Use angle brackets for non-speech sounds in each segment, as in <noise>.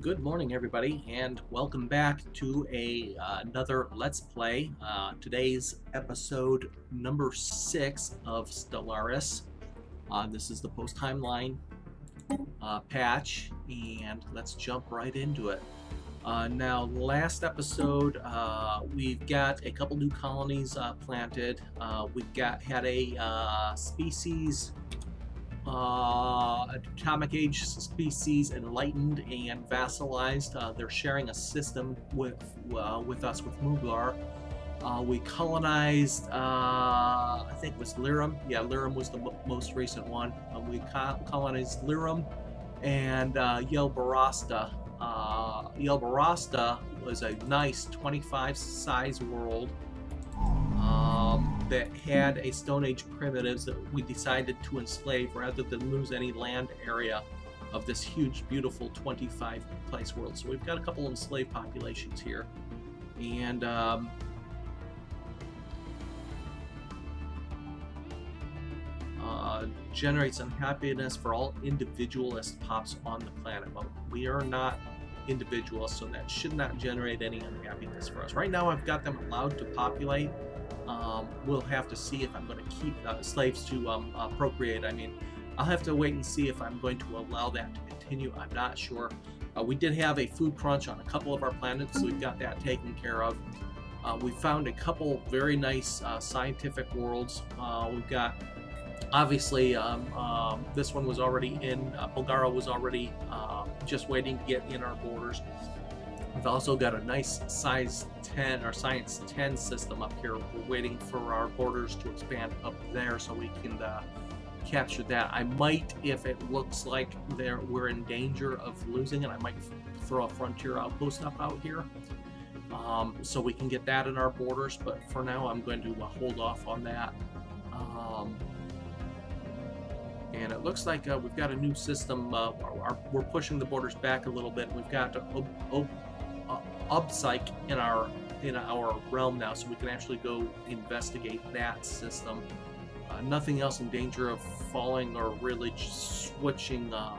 Good morning, everybody, and welcome back to a uh, another Let's Play. Uh, today's episode number six of Stellaris. Uh, this is the post Heinlein uh, patch, and let's jump right into it. Uh, now, last episode, uh, we've got a couple new colonies planted. we've got had a species uh, atomic age species enlightened and vassalized. Uh, they're sharing a system with uh, with us with Mugar. Uh, we colonized, uh, I think it was Lyrum. Yeah, Lyrum was the most recent one. Uh, we co colonized Lyrum and uh, Yelbarasta. Yelbarasta was a nice 25 size world that had a Stone Age primitives that we decided to enslave rather than lose any land area of this huge, beautiful 25 place world. So we've got a couple of enslaved populations here. And um, uh, generates unhappiness for all individualist pops on the planet. But we are not individualists, so that should not generate any unhappiness for us. Right now, I've got them allowed to populate um, we'll have to see if I'm going to keep uh, slaves to um, uh, procreate. I mean, I'll have to wait and see if I'm going to allow that to continue. I'm not sure. Uh, we did have a food crunch on a couple of our planets, so we've got that taken care of. Uh, we found a couple very nice uh, scientific worlds. Uh, we've got, obviously, um, um, this one was already in, Bulgaria was already just waiting to get in our borders. We've also got a nice size 10 or science 10 system up here. We're waiting for our borders to expand up there so we can uh, capture that. I might, if it looks like there we're in danger of losing it, I might throw a frontier outpost up out here. Um, so we can get that in our borders, but for now I'm going to uh, hold off on that. Um, and it looks like uh, we've got a new system. Uh, our, our, we're pushing the borders back a little bit. We've got Upsych in our in our realm now, so we can actually go investigate that system. Uh, nothing else in danger of falling or really switching, uh,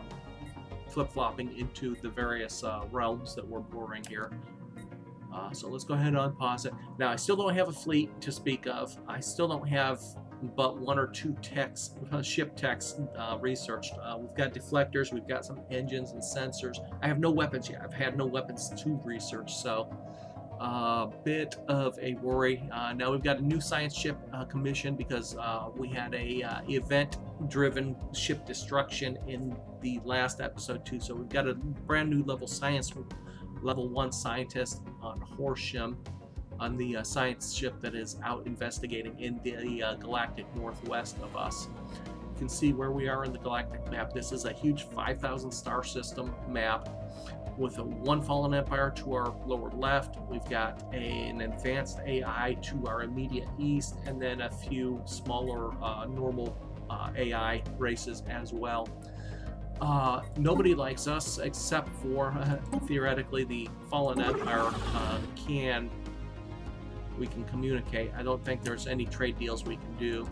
flip-flopping into the various uh, realms that we're boring here. Uh, so let's go ahead and unpause it. Now, I still don't have a fleet to speak of. I still don't have but one or two techs, uh, ship techs uh, researched. Uh, we've got deflectors, we've got some engines and sensors. I have no weapons yet. I've had no weapons to research, so a uh, bit of a worry. Uh, now we've got a new science ship uh, commission because we had a event-driven ship destruction in the last episode too. So we've got a brand new level science, level one scientist on Horsham on the uh, science ship that is out investigating in the uh, galactic northwest of us. You can see where we are in the galactic map. This is a huge 5,000 star system map with a one fallen empire to our lower left. We've got a, an advanced AI to our immediate east, and then a few smaller uh, normal uh, AI races as well. Uh, nobody likes us except for <laughs> theoretically the fallen empire uh, can we can communicate. I don't think there's any trade deals we can do.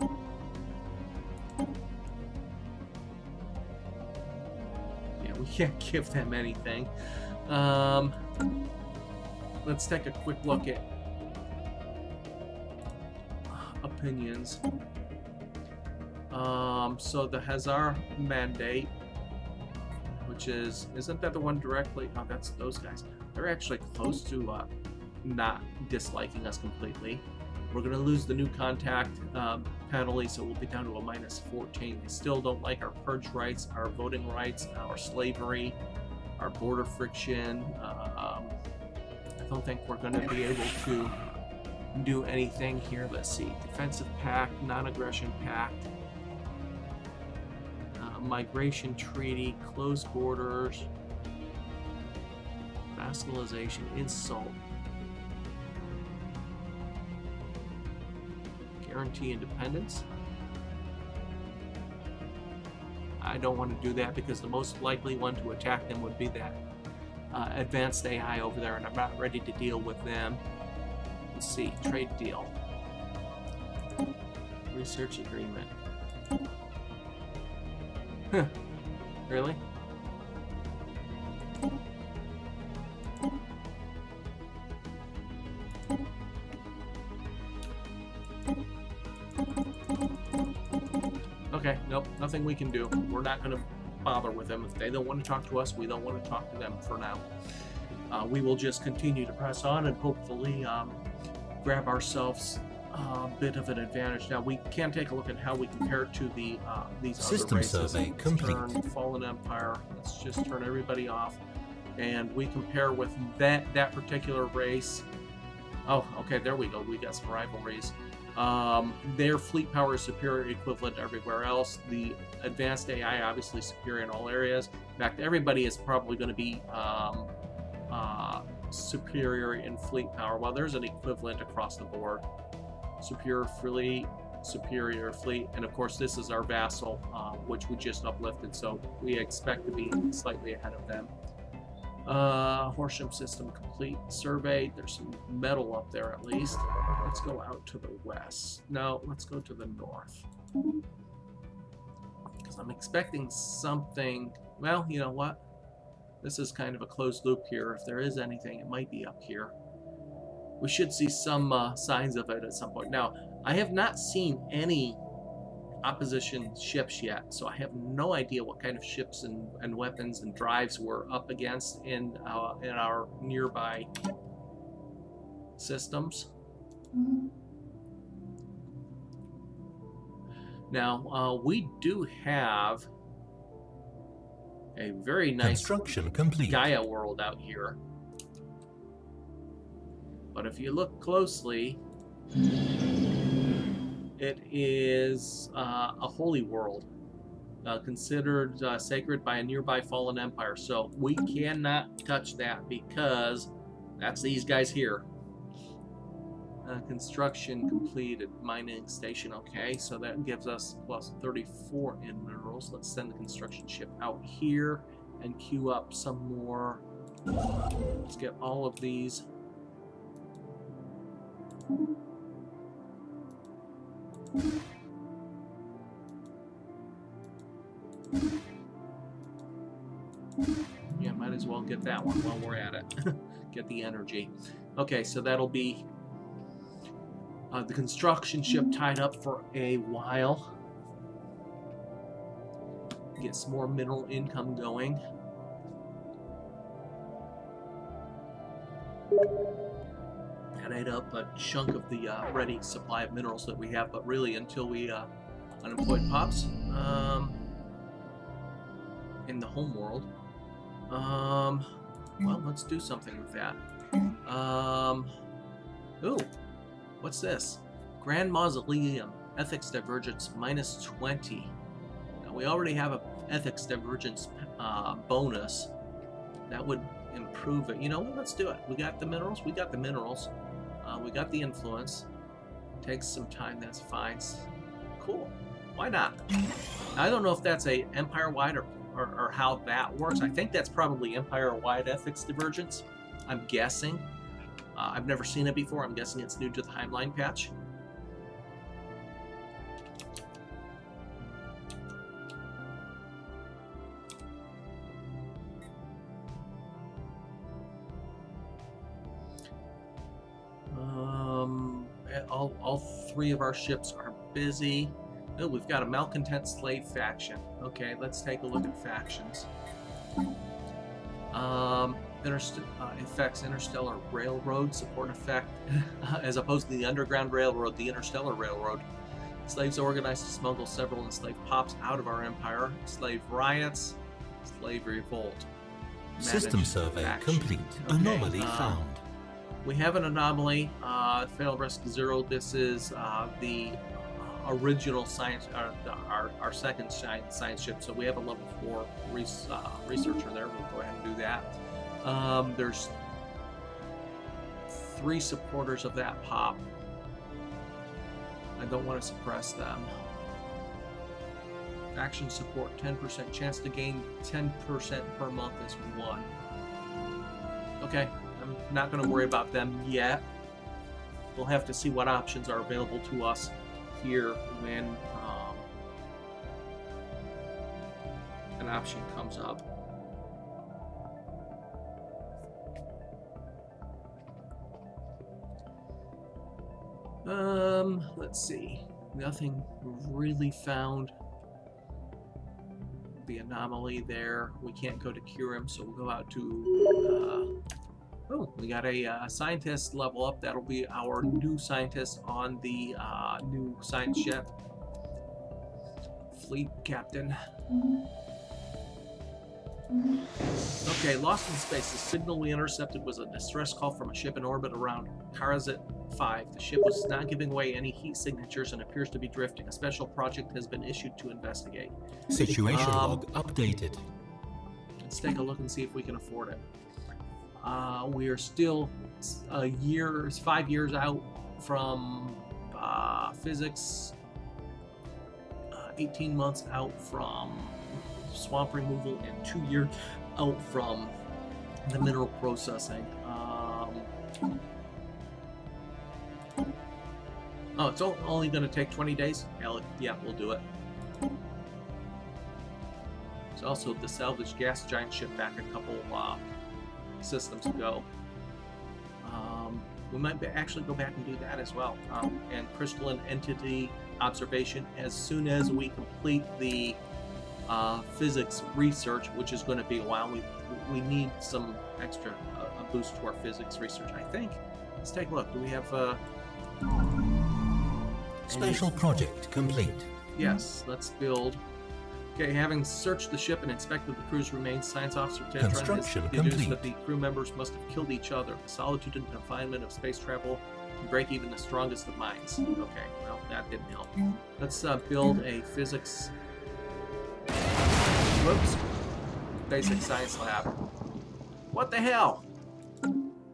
Yeah, we <laughs> can't give them anything. Um, let's take a quick look at opinions. Um, so the Hazar mandate, which is, isn't that the one directly? Oh, that's those guys. They're actually close to uh, not disliking us completely. We're going to lose the new contact um, penalty, so we'll be down to a minus 14. They still don't like our purge rights, our voting rights, our slavery, our border friction. Um, I don't think we're going to be able to do anything here. Let's see. Defensive pact, non-aggression pact, uh, migration treaty, closed borders, vassalization, insult. Guarantee independence. I don't want to do that because the most likely one to attack them would be that uh, advanced AI over there, and I'm not ready to deal with them. Let's see, trade deal. Research agreement. Huh. Really? Okay, nope, nothing we can do. We're not going to bother with them. If they don't want to talk to us, we don't want to talk to them for now. Uh, we will just continue to press on and hopefully um, grab ourselves a bit of an advantage. Now we can take a look at how we compare to the uh, these System other races. survey Let's complete. Turn Fallen Empire. Let's just turn everybody off, and we compare with that that particular race. Oh, okay, there we go. We got some rivalries. Um, their fleet power is superior equivalent everywhere else. The advanced AI obviously superior in all areas. In fact, everybody is probably going to be um, uh, superior in fleet power. While there's an equivalent across the board. Superior fleet, superior fleet, and of course this is our vassal, uh, which we just uplifted, so we expect to be slightly ahead of them. Uh, Horsham system complete survey. There's some metal up there at least. Let's go out to the west. No, let's go to the north. Because I'm expecting something. Well, you know what? This is kind of a closed loop here. If there is anything, it might be up here. We should see some uh, signs of it at some point. Now, I have not seen any opposition ships yet, so I have no idea what kind of ships and, and weapons and drives we're up against in uh, in our nearby systems. Now, uh, we do have a very nice Construction complete. Gaia world out here. But if you look closely, it is uh, a holy world, uh, considered uh, sacred by a nearby fallen empire. So we cannot touch that because that's these guys here. Uh, construction completed. Mining station, okay. So that gives us plus 34 in minerals. Let's send the construction ship out here and queue up some more. Let's get all of these. Yeah, might as well get that one while we're at it. <laughs> get the energy. Okay, so that'll be uh, the construction ship tied up for a while. Get some more mineral income going. And ate up a chunk of the uh, ready supply of minerals that we have, but really until we uh, unemployed pops um, in the home world. Um, well, let's do something with that. Um, ooh, what's this? Grand Mausoleum, Ethics Divergence minus 20. Now, we already have a Ethics Divergence uh, bonus. That would improve it. You know what? Let's do it. We got the minerals. We got the minerals. Uh, we got the influence. Takes some time. That's fine. Cool. Why not? I don't know if that's a empire-wide or, or, or how that works. I think that's probably empire-wide ethics divergence. I'm guessing. Uh, I've never seen it before. I'm guessing it's new to the Heinlein patch. Three of our ships are busy. Oh, we've got a malcontent slave faction. Okay, let's take a look at factions. Um, interst uh, effects interstellar railroad support effect <laughs> as opposed to the underground railroad the interstellar railroad slaves organized to smuggle several enslaved pops out of our empire slave riots slave revolt System survey complete. Okay, Anomaly um, found. We have an anomaly uh, fail risk zero this is uh, the original science uh, the, our, our second science, science ship so we have a level four res, uh, researcher there we'll go ahead and do that um, there's three supporters of that pop. I don't want to suppress them. Action support 10% chance to gain 10% per month is one. Okay, I'm not going to worry about them yet. We'll have to see what options are available to us here when um, an option comes up. Um, let's see. Nothing really found. the anomaly there. We can't go to Curum, so we'll go out to. Uh, oh, we got a uh, scientist level up. That'll be our new scientist on the uh, new science ship. Fleet captain. Okay, Lost in Space. The signal we intercepted was a distress call from a ship in orbit around Karazit 5. The ship was not giving away any heat signatures and appears to be drifting. A special project has been issued to investigate. Situation Um, log updated. Let's take a look and see if we can afford it. Uh, we are still a year, five years out from uh, physics, uh, 18 months out from swamp removal, and two years out from the mineral processing. Um, oh, it's only going to take 20 days? Hell, yeah, we'll do it. There's also the salvage gas giant ship back a couple uh, systems ago. Um, we might be- actually go back and do that as well. Um, and crystalline entity observation as soon as we complete the uh, physics research, which is going to be a while. We we need some extra uh, a boost to our physics research. I think. Let's take a look. Do we have? Uh, Special project complete. Yes, let's build. Okay, having searched the ship and inspected the crew's remains, Science Officer Tetron has deduced complete. that the crew members must have killed each other. The solitude and confinement of space travel can break even the strongest of minds. Okay, well, that didn't help. Let's uh, build a physics. Whoops. Basic science lab. What the hell?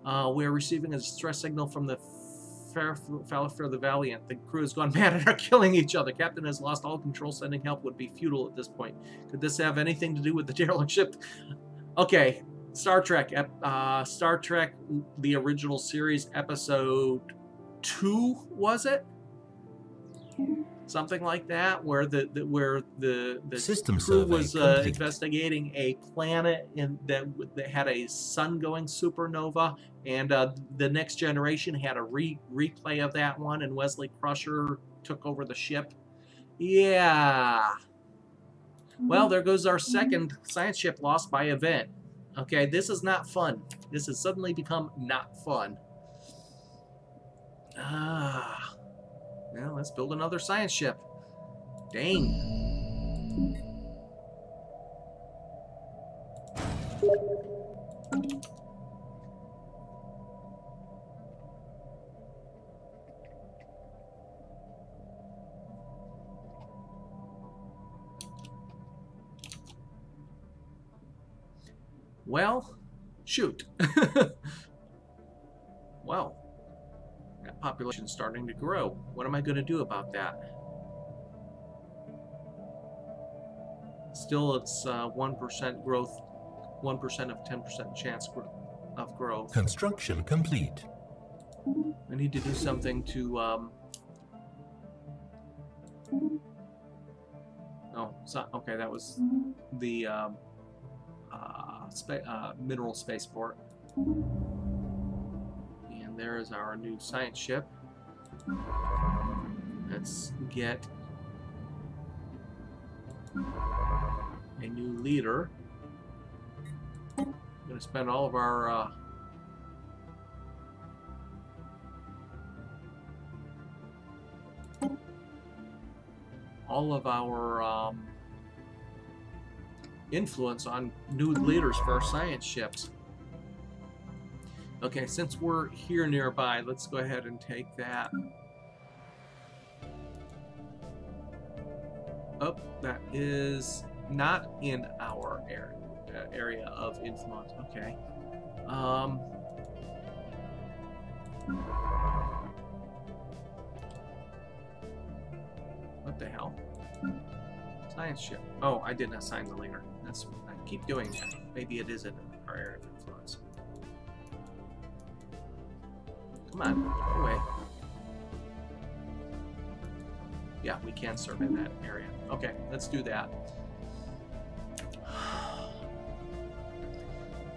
Uh, we are receiving a distress signal from the Falafair the Valiant. The crew has gone <laughs> mad and are killing each other. Captain has lost all control. Sending help would be futile at this point. Could this have anything to do with the derelict ship? Okay, Star Trek. Uh, Star Trek, the original series, episode two, was it? Something like that, where the, the where the the System crew survey was uh, investigating a planet in that that had a sun-going supernova, and uh, the next generation had a re- replay of that one, and Wesley Crusher took over the ship. Yeah. Well, there goes our second science ship lost by event. Okay, this is not fun. This has suddenly become not fun. Ah. Well, let's build another science ship. Dang. Well, shoot. <laughs> well, that population's starting to grow. What am I going to do about that? Still, it's uh, 1% growth, 1% of 10% chance of growth. Construction complete. I need to do something to. Um... Oh, so, okay, that was the um, uh, spa- uh, mineral spaceport. And there is our new science ship. Let's get a new leader. I'm going to spend all of our. Uh, all of our um, influence on new leaders for our science ships. Okay, since we're here nearby, let's go ahead and take that. Oh, that is not in our area, uh, area of influence. Okay. Um, what the hell? Science ship. Oh, I didn't assign the leader. That's I keep doing that. Maybe it is in our area Come on, away. Yeah, we can serve in that area. Okay, let's do that.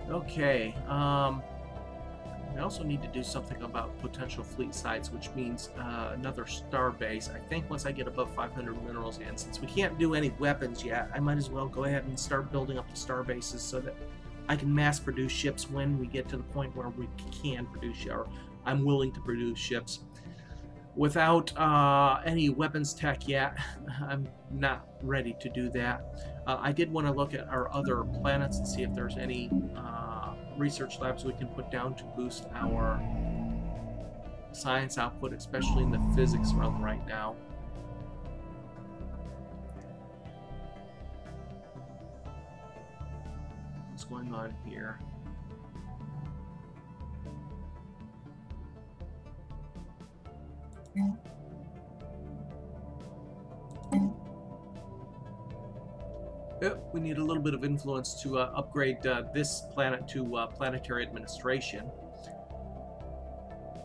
Okay, um, I also need to do something about potential fleet sites, which means uh, another star base. I think once I get above 500 minerals, and since we can't do any weapons yet, I might as well go ahead and start building up the star bases so that I can mass produce ships when we get to the point where we can produce, or I'm willing to produce ships. Without uh, any weapons tech yet, <laughs> I'm not ready to do that. Uh, I did want to look at our other planets and see if there's any uh, research labs we can put down to boost our science output, especially in the physics realm right now. What's going on here? Yep, we need a little bit of influence to uh, upgrade uh, this planet to uh, planetary administration.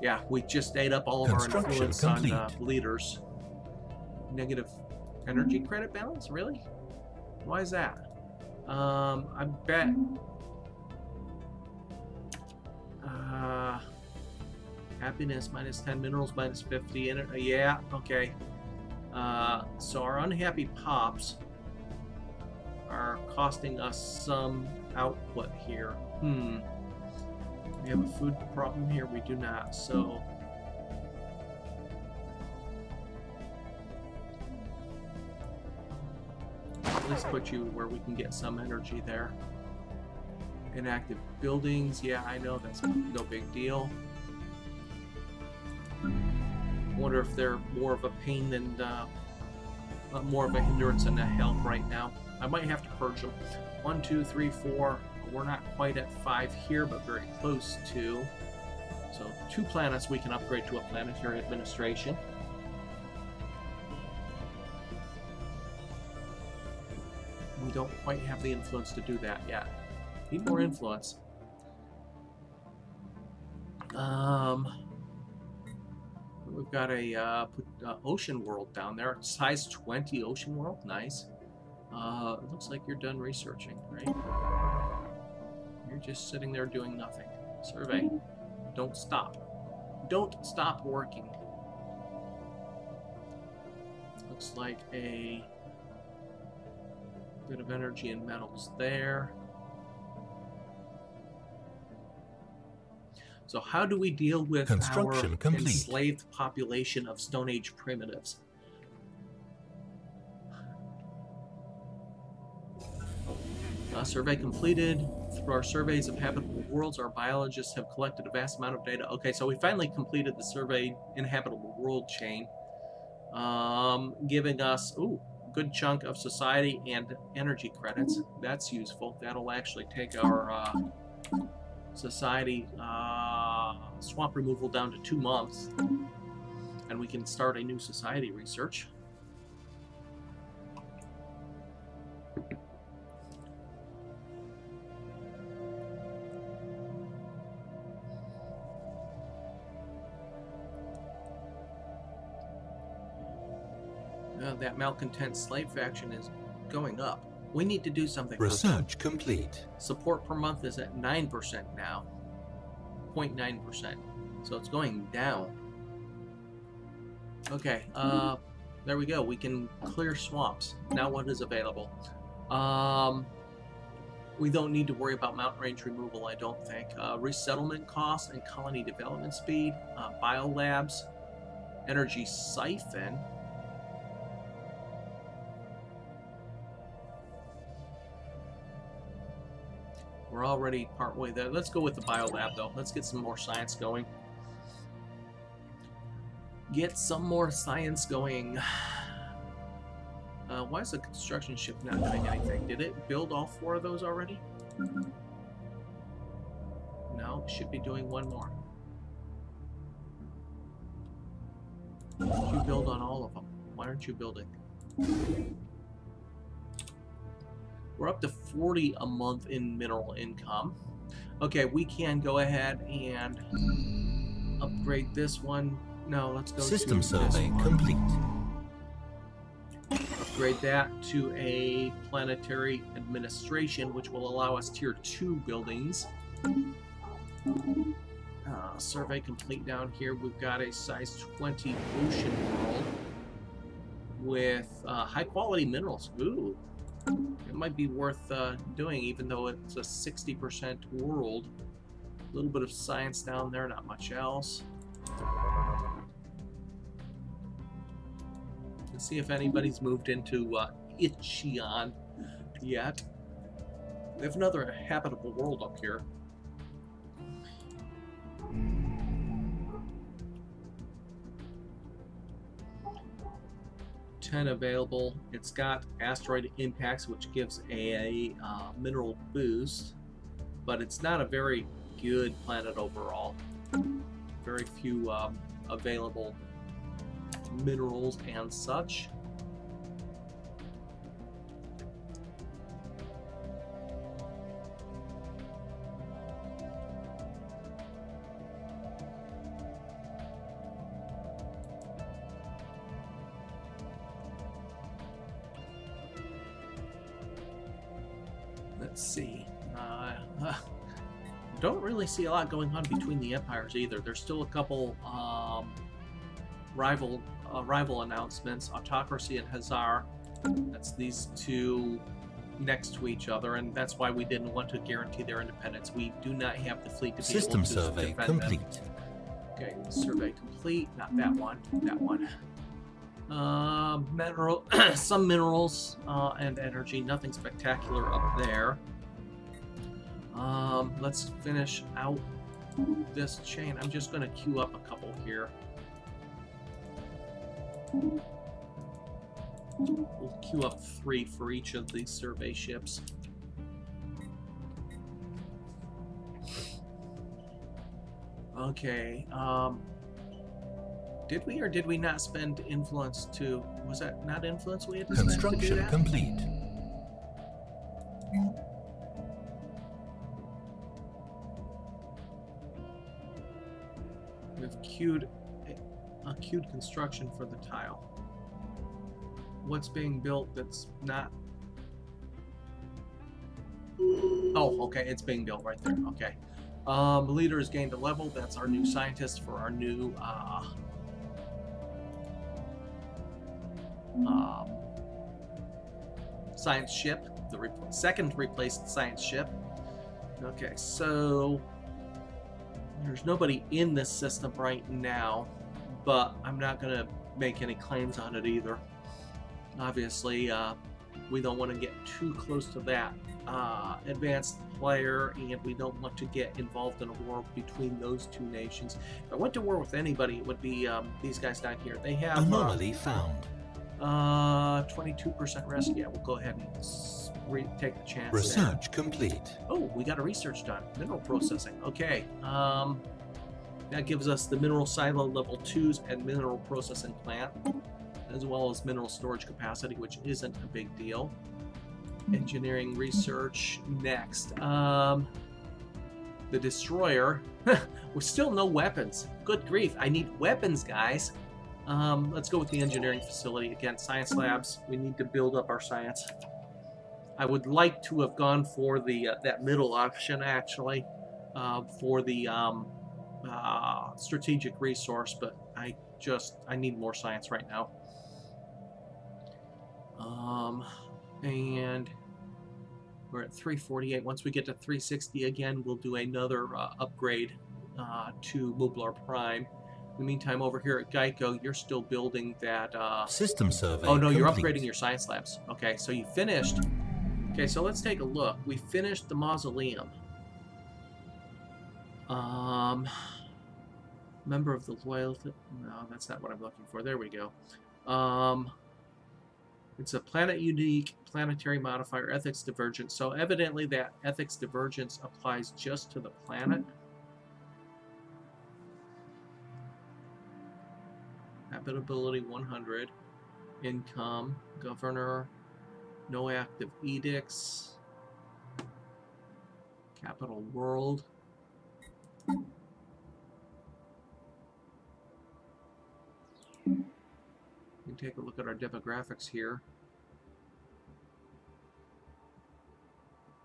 Yeah, we just ate up all of our influence on uh, leaders. Negative energy credit balance? Really? Why is that? Um, I bet... Uh, happiness minus 10, minerals minus 50, and uh, yeah, okay. Uh, so our unhappy pops are costing us some output here. Hmm. We have a food problem here? We do not, so... At least put you where we can get some energy there. Inactive buildings, yeah, I know, that's no big deal. Wonder if they're more of a pain than, uh, more of a hindrance than a help right now. I might have to purge them. One, two, three, four. We're not quite at five here, but very close to. So two planets we can upgrade to a planetary administration. We don't quite have the influence to do that yet. Need more influence. Um, got a uh, uh, ocean world down there. Size 20 ocean world. Nice. Uh, it looks like you're done researching, right? You're just sitting there doing nothing. Survey. Don't stop. Don't stop working. Looks like a bit of energy and metals there. So how do we deal with Construction our complete. enslaved population of Stone Age primitives? Uh, survey completed. Through our surveys of habitable worlds, our biologists have collected a vast amount of data. Okay, so we finally completed the survey inhabitable world chain, um, giving us ooh good chunk of society and energy credits. That's useful. That'll actually take our uh, society uh, swamp removal down to two months, and we can start a new society research. Uh, that malcontent slave faction is going up. We need to do something. Research complete. Support per month is at 9% now. 0.9%. So it's going down. Okay, uh, there we go. We can clear swamps. Now what is available? Um, we don't need to worry about mountain range removal, I don't think. Uh, resettlement costs and colony development speed. Uh, biolabs. Energy siphon. We're already partway there. Let's go with the biolab, though. Let's get some more science going. Get some more science going. <sighs> Uh, why is the construction ship not doing anything? Did it build all four of those already? No, should be doing one more. You build on all of them. Why aren't you building? We're up to 40 a month in mineral income. Okay, we can go ahead and upgrade this one. No, let's go System to survey complete. Upgrade that to a planetary administration, which will allow us tier 2 buildings. Uh, Uh, survey complete down here. We've got a size 20 ocean world with uh, high quality minerals. Ooh, it might be worth uh, doing even though it's a 60% world. A little bit of science down there, not much else. Let's see if anybody's moved into uh, Ichion yet. They have another habitable world up here. 10 available. It's got asteroid impacts, which gives a, uh, mineral boost, but it's not a very good planet overall. Very few um, available minerals and such. See a lot going on between the empires either. There's still a couple um, rival uh, rival announcements: Autocracy and Hazar. That's these two next to each other, and that's why we didn't want to guarantee their independence. We do not have the fleet to be System able to survey defend complete. them. Okay, survey complete. Not that one. That one. Uh, mineral, <clears throat> some minerals uh, and energy. Nothing spectacular up there. Um, let's finish out this chain. I'm just going to queue up a couple here. We'll queue up three for each of these survey ships. Okay. Um, did we or did we not spend influence to? Was that not influence we had to spend to do Construction complete. We've a queued construction for the tile. What's being built that's not? Oh, okay, it's being built right there. Okay. Um, leader has gained a level. That's our new scientist for our new uh, um, science ship, the re- second replaced science ship. Okay, so there's nobody in this system right now, but I'm not going to make any claims on it either. Obviously, uh, we don't want to get too close to that uh, advanced player, and we don't want to get involved in a war between those two nations. If I went to war with anybody, it would be um, these guys down here. They have uh, Anomaly found. Uh, 22% risk. Yeah, we'll go ahead and re- take the chance. there. Research complete. Oh, we got a research done. Mineral processing. Okay. Um, that gives us the mineral silo level twos and mineral processing plant, as well as mineral storage capacity, which isn't a big deal. Engineering research next. Um, the destroyer. <laughs> With still no weapons. Good grief! I need weapons, guys. Um, let's go with the engineering facility again. Science labs. We need to build up our science. I would like to have gone for the uh, that middle option actually, uh, for the um, uh, strategic resource, but I just I need more science right now. Um, and we're at 348. Once we get to 360 again, we'll do another uh, upgrade uh, to Mublar Prime. In the meantime, over here at Geico, you're still building that. Uh, System survey Oh no, you're upgrading your science labs. Okay, so you finished. Okay, so let's take a look. We finished the mausoleum. Um, member of the loyalty. No, that's not what I'm looking for. There we go. Um, it's a planet unique planetary modifier ethics divergence. So evidently that ethics divergence applies just to the planet. Habitability 100 income, governor, no active edicts, capital world. Can take a look at our demographics here.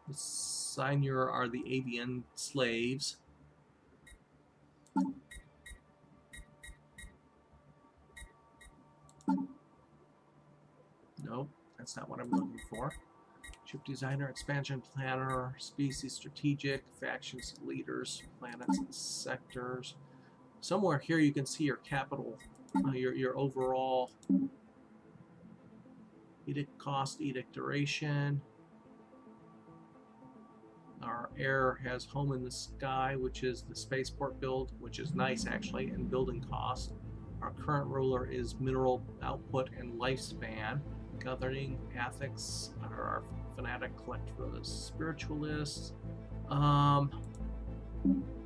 The Signor are the avian slaves. Nope, that's not what I'm looking for. Ship designer, expansion planner, species strategic, factions leaders, planets and sectors. Somewhere here you can see your capital, uh, your, your overall edict cost, edict duration. Our heir has home in the sky, which is the spaceport build, which is nice actually, and building cost. Our current ruler is mineral output and lifespan. Governing ethics are our fanatic collect for the spiritualists. Um,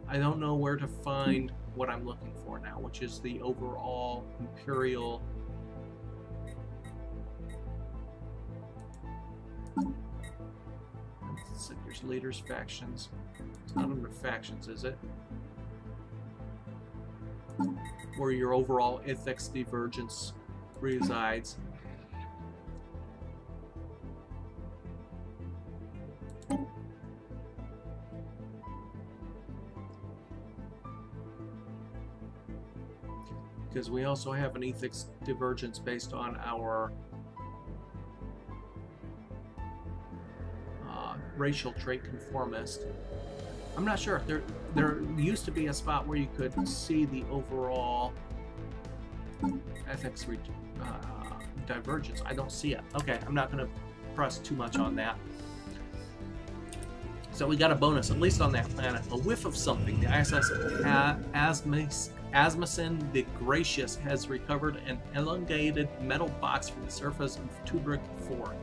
I don't know where to find what I'm looking for now, which is the overall imperial Sectors, leaders, factions. It's not under factions, is it? Where your overall ethics divergence resides. Because we also have an ethics divergence based on our racial trait conformist. I'm not sure. There, there used to be a spot where you could see the overall ethics uh, divergence. I don't see it. Okay, I'm not going to press too much on that. So we got a bonus, at least on that planet. A whiff of something. The ISS Asmus, Asmussen the Gracious has recovered an elongated metal box from the surface of Tubric 4.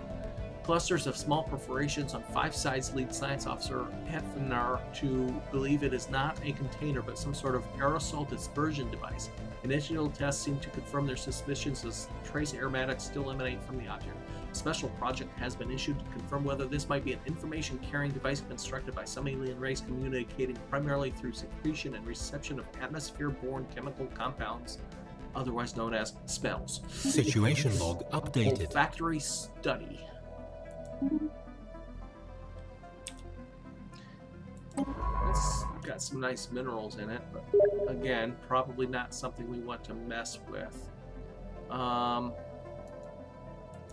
Clusters of small perforations on five sides lead science officer Hefner to believe it is not a container but some sort of aerosol dispersion device. Initial tests seem to confirm their suspicions as trace aromatics still emanate from the object. A special project has been issued to confirm whether this might be an information carrying device constructed by some alien race communicating primarily through secretion and reception of atmosphere borne chemical compounds, otherwise known as spells. Situation log <laughs> updated. Factory study. It's got some nice minerals in it, but again, probably not something we want to mess with. Um,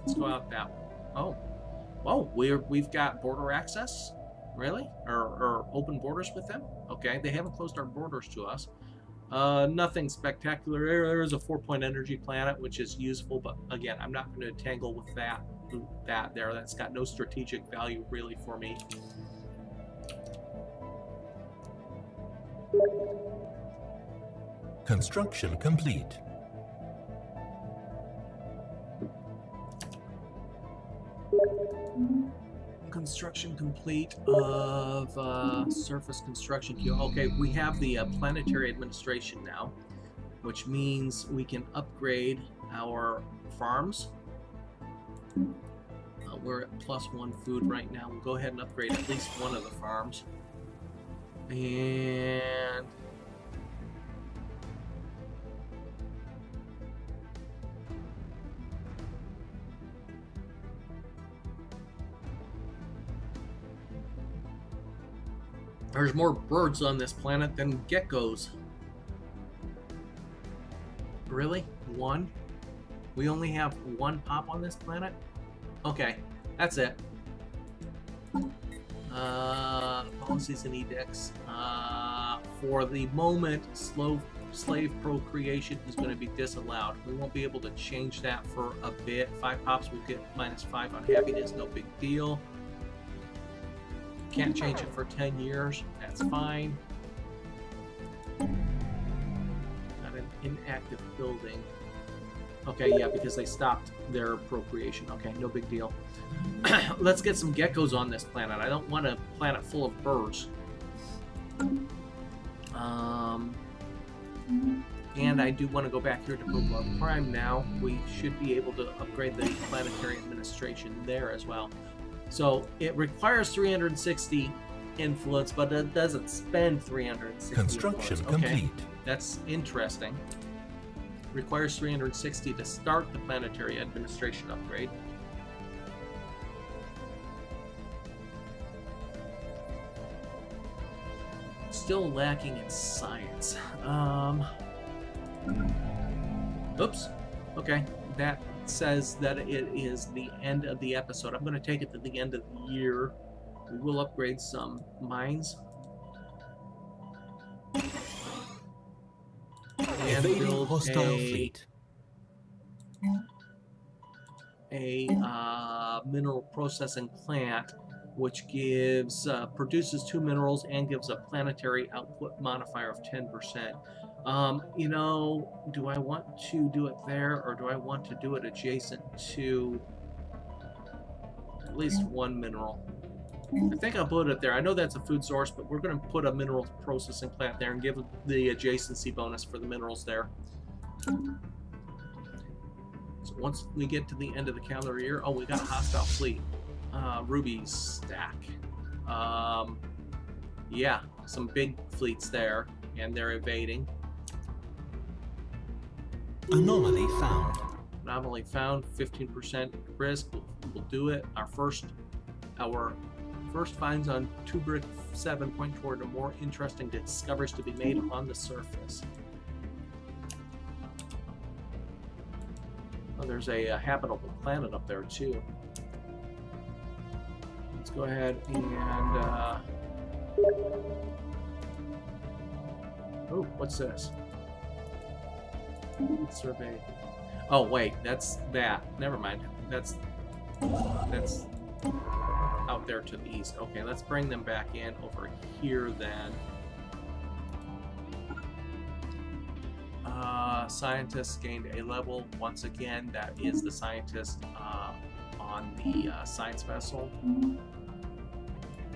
let's go out that way. Oh, oh, we're we've got border access, really, or, or open borders with them. Okay, they haven't closed our borders to us. Uh, nothing spectacular. There is a four-point energy planet, which is useful, but again, I'm not going to tangle with that that there. That's got no strategic value really for me. Construction complete. Construction complete of uh, surface construction queue. Okay, we have the uh, planetary administration now, which means we can upgrade our farms uh, we're at plus one food right now. We'll go ahead and upgrade at least one of the farms. And... There's more birds on this planet than geckos. Really? One? We only have one pop on this planet? Okay, that's it. Uh, policies and edicts. Uh, for the moment, slow slave procreation is going to be disallowed. We won't be able to change that for a bit. Five pops will get minus five on happiness, no big deal. Can't change it for 10 years, that's fine. Got an inactive building. Okay, yeah, because they stopped their procreation. Okay, no big deal. <clears throat> Let's get some geckos on this planet. I don't want a planet full of birds. Um, and I do want to go back here to Pokemon Prime now. We should be able to upgrade the planetary administration there as well. So it requires 360 influence, but it doesn't spend 360 Construction influence. Okay, complete. That's interesting requires 360 to start the planetary administration upgrade. Still lacking in science. Um, oops. Okay, that says that it is the end of the episode. I'm going to take it to the end of the year. We will upgrade some mines. And build hostile a, fleet. a uh, mineral processing plant which gives uh, produces two minerals and gives a planetary output modifier of 10%. Um, you know, do I want to do it there or do I want to do it adjacent to at least one mineral? I think I'll put it there. I know that's a food source, but we're going to put a mineral processing plant there and give the adjacency bonus for the minerals there. So once we get to the end of the calendar year, oh, we got a hostile fleet. Uh, stack. Um, yeah, some big fleets there, and they're evading. Anomaly found. Anomaly found, 15% risk. We'll, we'll do it. Our first, our first finds on Tubric 7 point toward a more interesting discoveries to be made on the surface. Oh, there's a, a habitable planet up there too. Let's go ahead and. Uh... Oh, what's this? Survey. Oh wait, that's that. Never mind. That's that's out there to the east. Okay, let's bring them back in over here then. Uh, scientists gained a level once again. That is the scientist uh, on the uh, science vessel,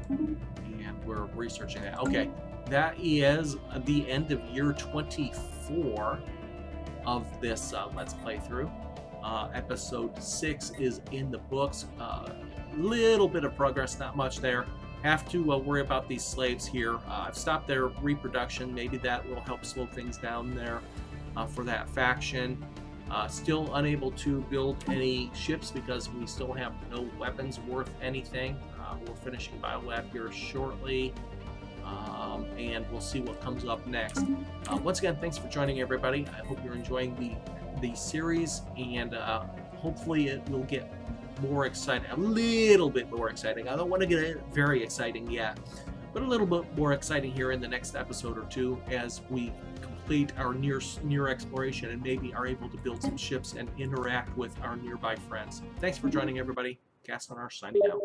and we're researching that. Okay, that is the end of year 24 of this uh, Let's Play through. Uh, episode 6 is in the books. Uh, little bit of progress, not much there. Have to uh, worry about these slaves here. Uh, I've stopped their reproduction. Maybe that will help slow things down there uh, for that faction. Still unable to build any ships because we still have no weapons worth anything. We're finishing BioLab here shortly. Um, and we'll see what comes up next. Uh, once again, thanks for joining everybody. I hope you're enjoying the the series, and uh, hopefully it will get more exciting, a little bit more exciting. I don't want to get it very exciting yet, but a little bit more exciting here in the next episode or two as we complete our near near exploration and maybe are able to build some ships and interact with our nearby friends. Thanks for joining everybody. Castinar signing out.